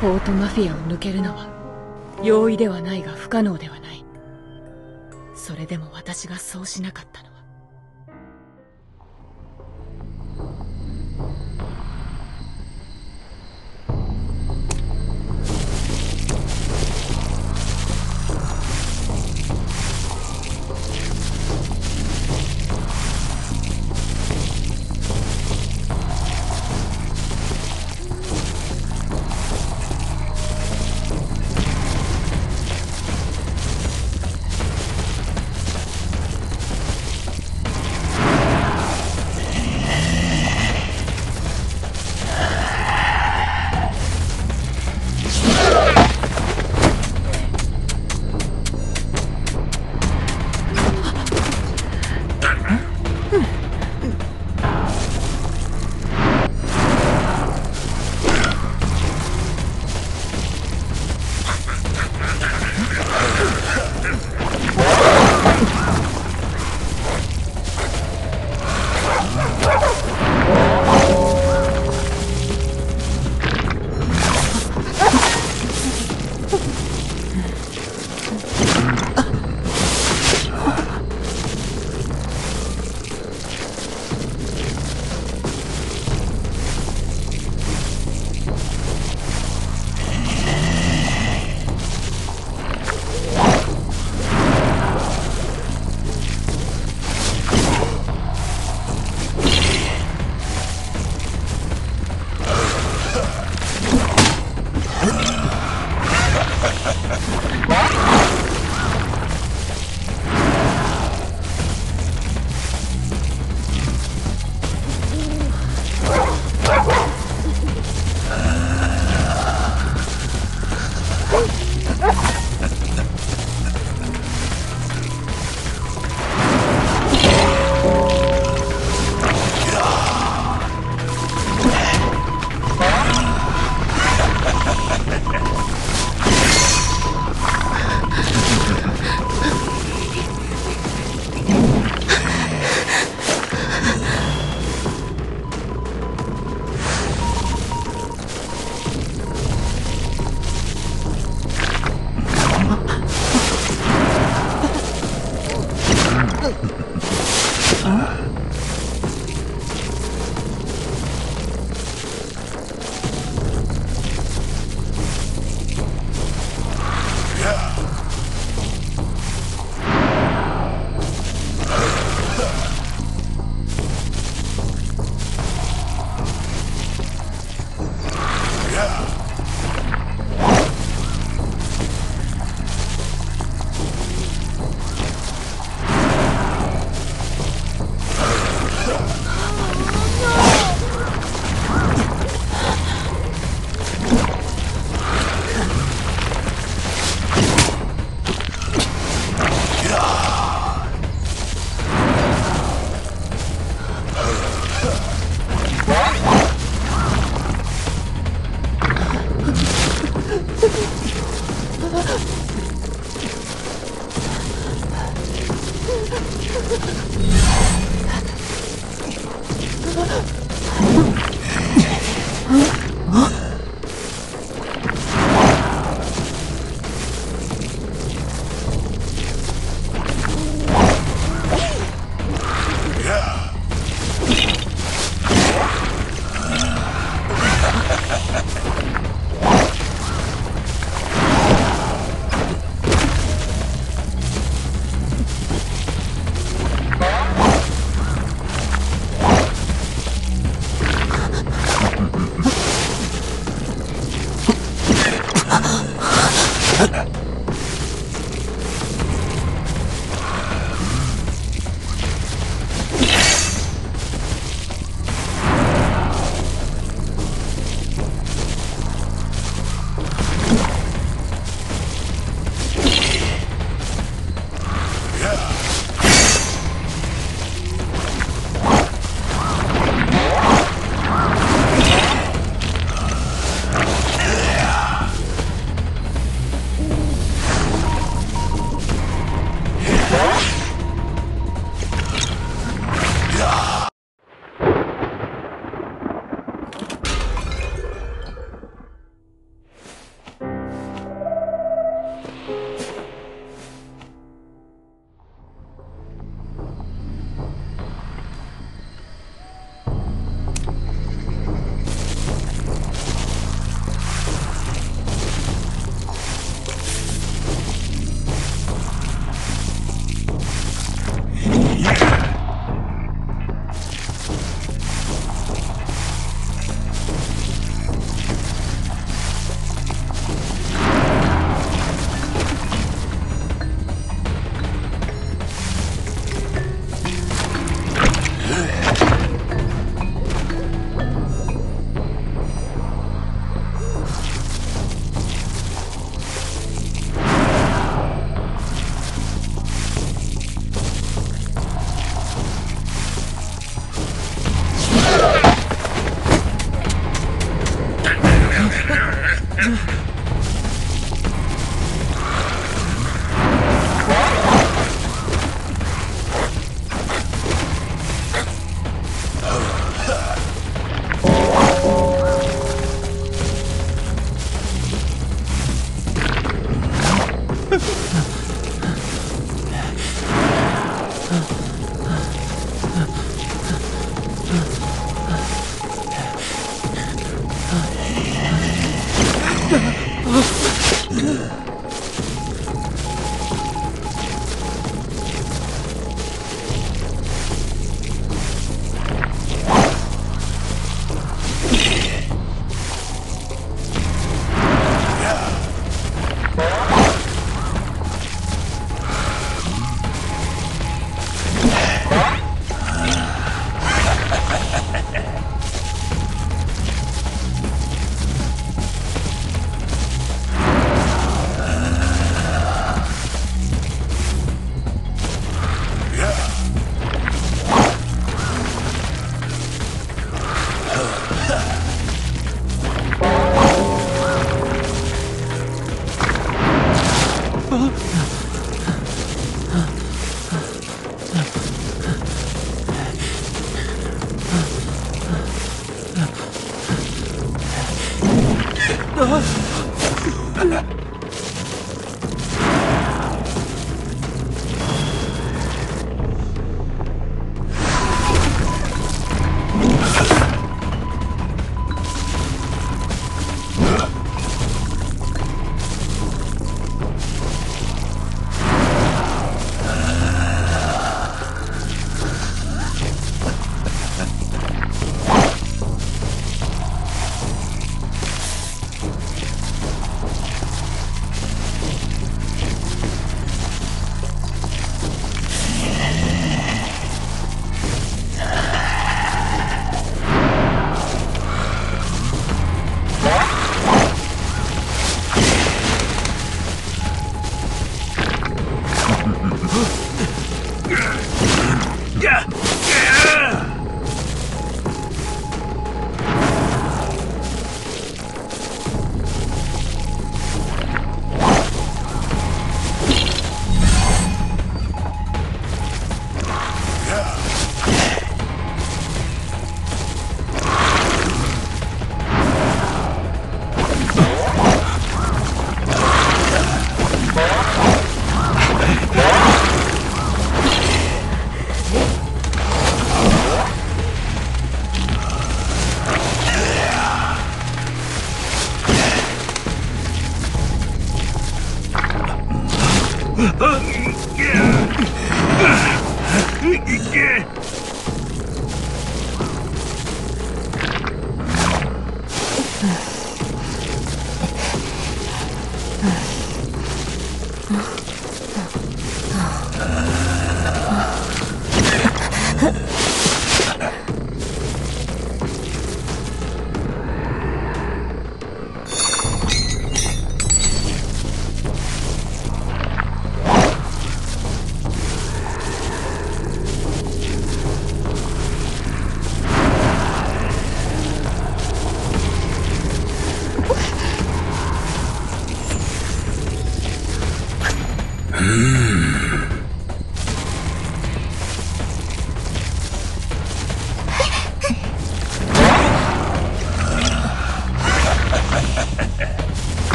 ポートマフィアを抜けるのは容易ではないが不可能ではない。それでも私がそうしなかった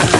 Huh?